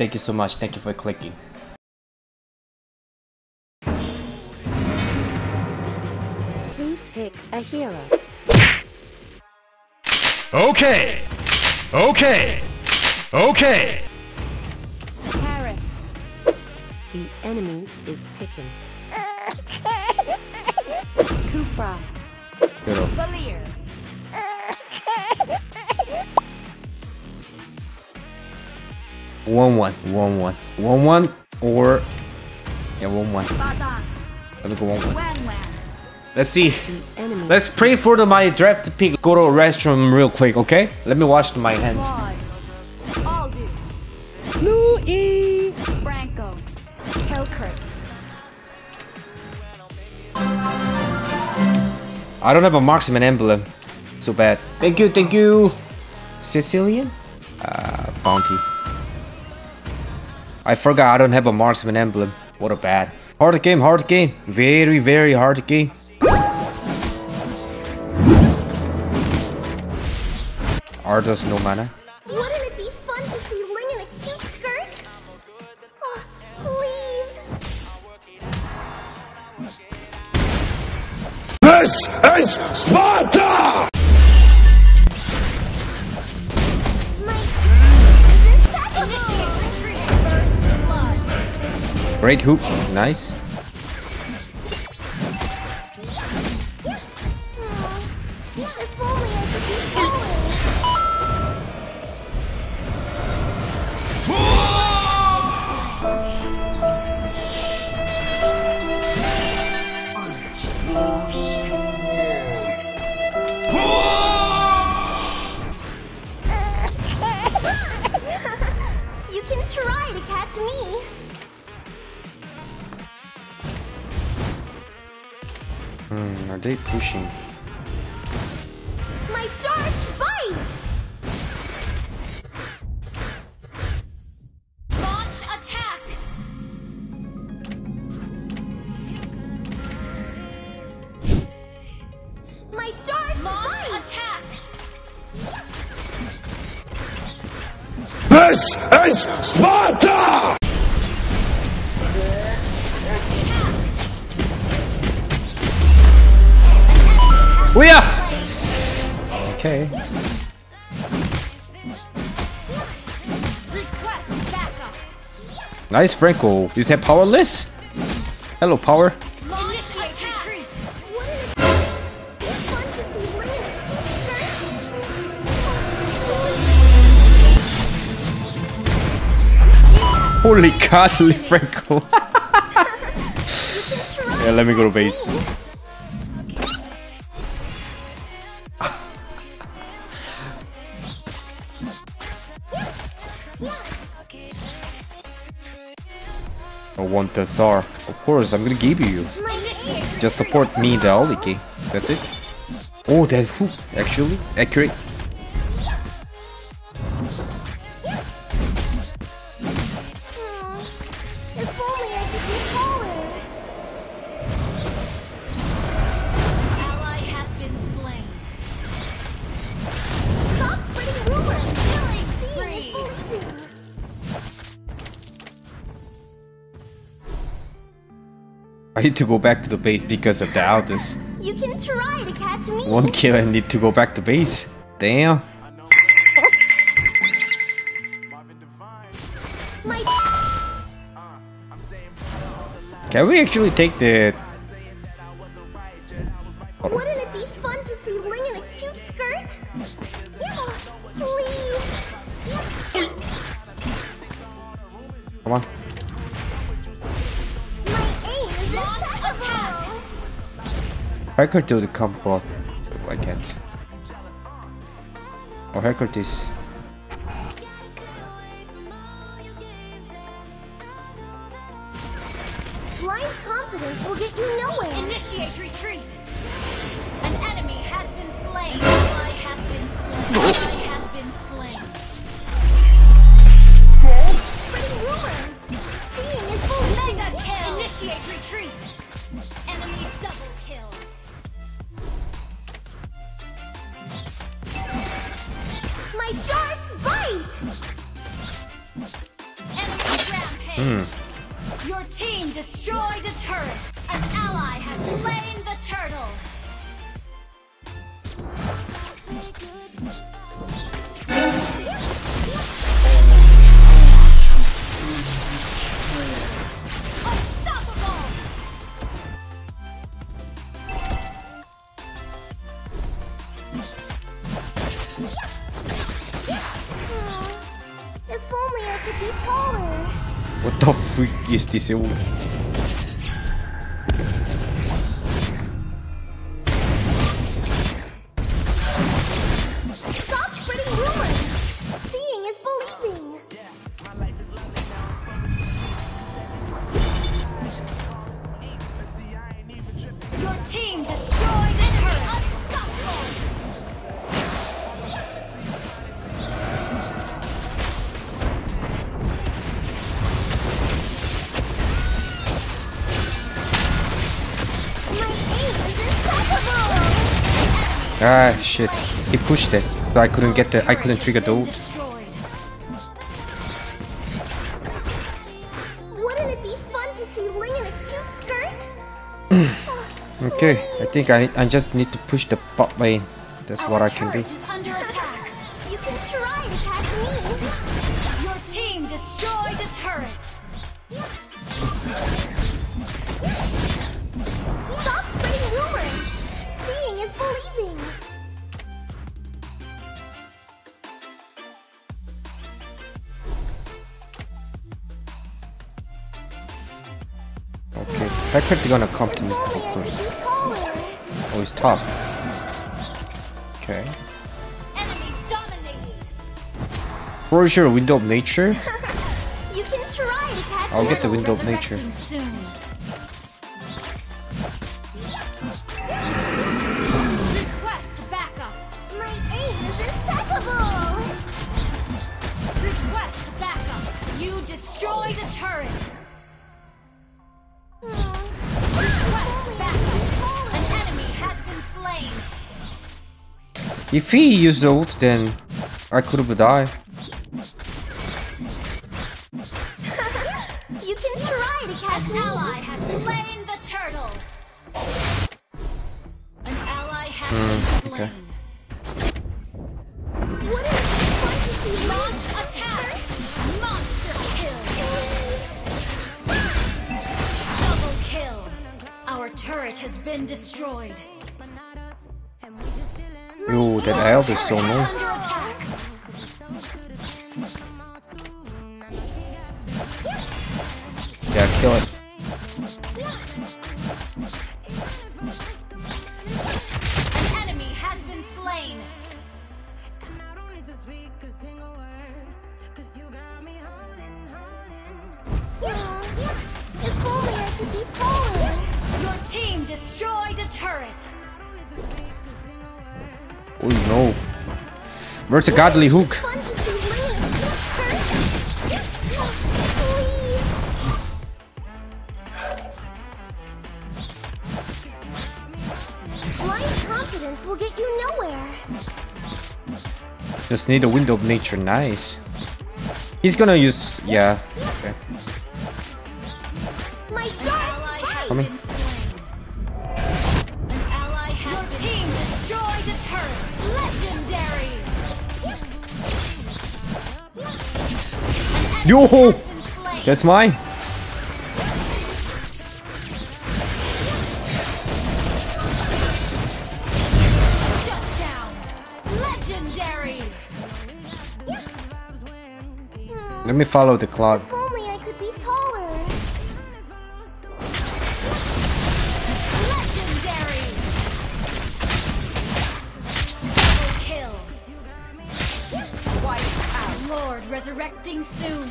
Thank you so much. Thank you for clicking. Please pick a hero. Okay. Okay. Okay. Paris. The enemy is picking. Khufra. Good Wanwan. One one. Wanwan or yeah Wanwan. Let me go one one. Let's see. Let's pray for the, my draft pick. Go to a restroom real quick, okay? Let me wash my hands. Louis. Franco. Helcurt. I don't have a marksman emblem. So bad. Thank you, thank you. Cecilion? Uh, bounty. I forgot I don't have a marksman emblem. What a bad. Hard game, hard game. Very, very hard game. Aldous no mana. Wouldn't it be fun to see Ling in a cute skirt? Oh, please. This is Sparta! Great hoop. Nice. Aw, they pushing? My darts bite. Launch attack. My darts Launch bite. attack. This is Sparta! Oh yeah! Okay. Nice Franco. Is that powerless? Hello, power. Initiate retreat. Wouldn't it be fun to see Ling in a cute skirt? Holy godly Franco. Yeah, let me go to base. Want the Tsar. Of course, I'm gonna give you. My Initiate retreat. Just support me, the Oliki. That's it. Oh, that hook, actually. Accurate. I need to go back to the base because of the Aldous. You can try to catch me. One kill, I need to go back to base. Damn. Can we actually take the... Wouldn't Hacker to the combo. I can't. Oh, hacker this. Blind confidence will get you nowhere. Initiate retreat. An enemy has been slain. Ally has been slain. Oh. Ally has been slain. Spreading rumors. Seeing is believing. Mega kill. Initiate retreat. Enemy double kill. My darts bite. Enemy slain. Hmm. Your team destroyed a turret. An ally has slain the turtle. The freak is this? ult? Ah shit. He pushed it. So I couldn't get the I couldn't trigger the ult. Wouldn't it be fun to see Ling in a cute skirt? Okay, I think I I just need to push the bot lane. That's what I can do. Hackett gonna come to me, of only I could course. Oh, he's top. Okay. Enemy dominated. For sure, Wind of Nature. You can try to catch I'll get the Wind of Nature. Resurrecting soon. Request If he used the ult, then I could have died. You can try to catch An ally has slain the turtle. An ally has hmm, been slain. okay. Wouldn't it be fun to see Ling Launch attack. Monster kill. Double kill. Our turret has been destroyed. Yo, that elf is so attack. Yeah, kill it. Your team destroyed a turret. Oh no. Where's the godly hook? A. Just need a Wind of Nature. Nice. He's gonna use. Yeah. Yo! has. That's mine. Shut down. Legendary. Let me follow the cloud. Resurrecting soon.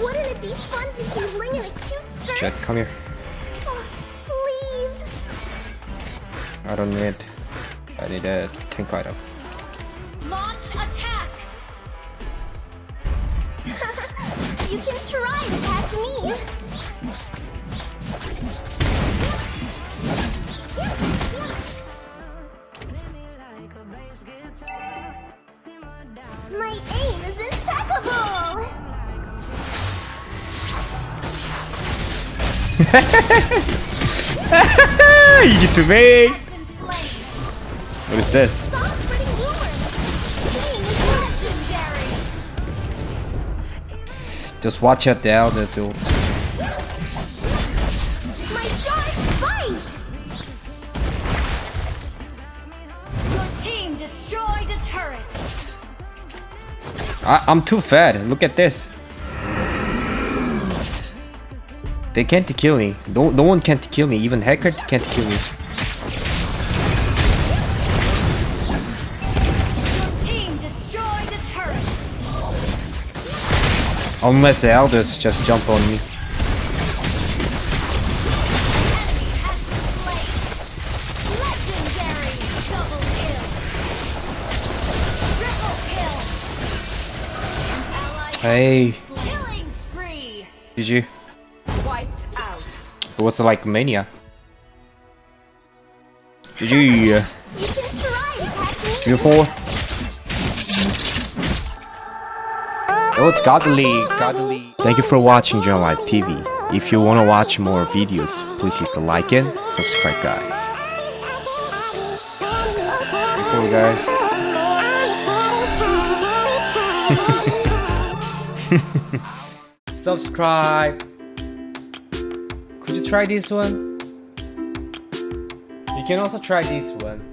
Wouldn't it be fun to see Ling in a cute skirt? Jet, come here. Oh, please. I don't need. I need a tank item. Launch attack. You can try to catch me. Easy to make. Has been slain. What is this? Stop spreading rumors. Ling is Legendary. Just watch out the Aldous ult. my dark fight. Your team destroyed a turret. I, I'm too fat. Look at this. They can't kill me. No, no one can't kill me. Even Hacker can't kill me. Your team destroyed a turret. Unless the Aldous just jump on me. Hey. has been It was like mania. GG. You can try to catch me. Beautiful. Oh, it's godly, godly. Thank you for watching John Live TV. If you want to watch more videos, please hit the like and subscribe, guys. Beautiful, guys. subscribe. Try this one? You can also try this one.